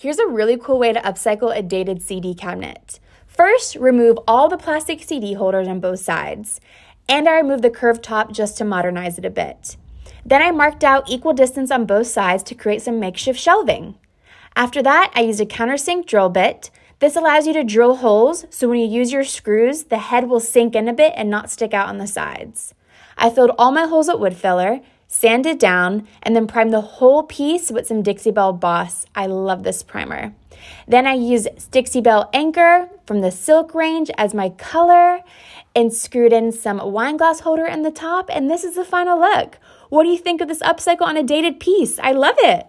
Here's a really cool way to upcycle a dated CD cabinet. First, remove all the plastic CD holders on both sides, and I removed the curved top just to modernize it a bit. Then I marked out equal distance on both sides to create some makeshift shelving. After that, I used a countersink drill bit. This allows you to drill holes so when you use your screws, the head will sink in a bit and not stick out on the sides. I filled all my holes with wood filler, sanded down, and then prime the whole piece with some Dixie Belle Boss. I love this primer. Then I used Dixie Belle Anchor from the Silk range as my color and screwed in some wine glass holder in the top, and this is the final look. What do you think of this upcycle on a dated piece? I love it.